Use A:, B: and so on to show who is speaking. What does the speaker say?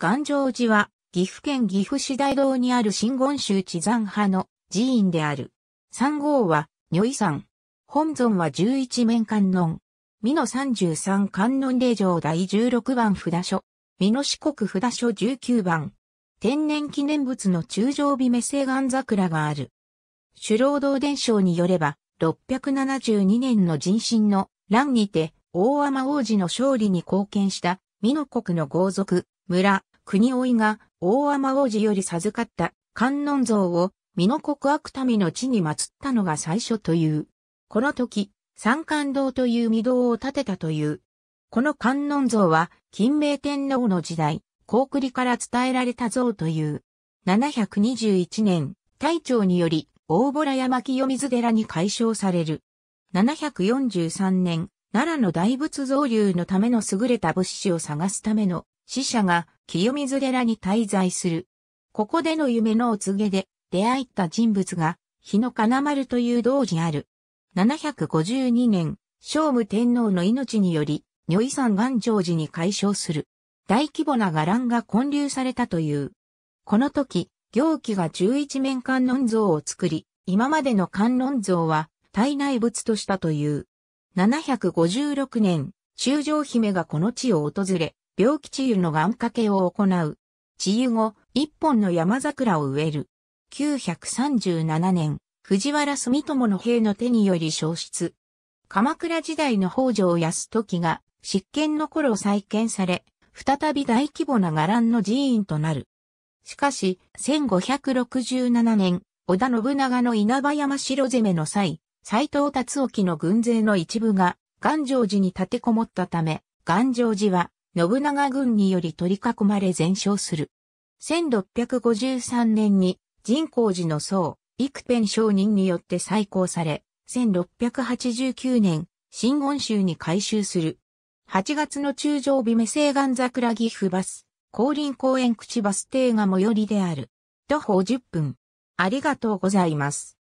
A: 願成寺は、岐阜県岐阜市大道にある真言宗地山派の寺院である。三号は、如意山。本尊は十一面観音。美濃三十三観音霊場第十六番札所。美濃四国札所十九番。天然記念物の中上美目星岩桜がある。主労働伝承によれば、672年の人心の乱にて、大天王子の勝利に貢献した美濃国の豪族、村、国追いが大天王子より授かった観音像を美濃国悪民の地に祀ったのが最初という。この時、三観堂という御堂を建てたという。この観音像は、金明天皇の時代、高栗から伝えられた像という。721年、大長により、大洞山清水寺に改称される。743年、奈良の大仏造流のための優れた物資を探すための死者が清水寺に滞在する。ここでの夢のお告げで出会った人物が、日の金丸という道寺ある。752年、聖武天皇の命により、如意山岩成寺に解消する。大規模な伽藍が建立されたという。この時、行基が十一面観音像を作り、今までの観音像は体内仏としたという。756年、中将姫がこの地を訪れ、病気治癒の願掛けを行う。治癒後、一本の山桜を植える。937年、藤原住友の兵の手により消失。鎌倉時代の北条康時が執権の頃再建され、再び大規模な伽藍の寺院となる。しかし、1567年、織田信長の稲葉山城攻めの際、斎藤達興の軍勢の一部が、岩城寺に立てこもったため、岩城寺は、信長軍により取り囲まれ全焼する。1653年に人工寺の僧、幾辺商人によって再興され、1689年、新言宗に改修する。8月の中上日目星岩桜岐阜バス、高林公園口バス停が最寄りである。徒歩10分。ありがとうございます。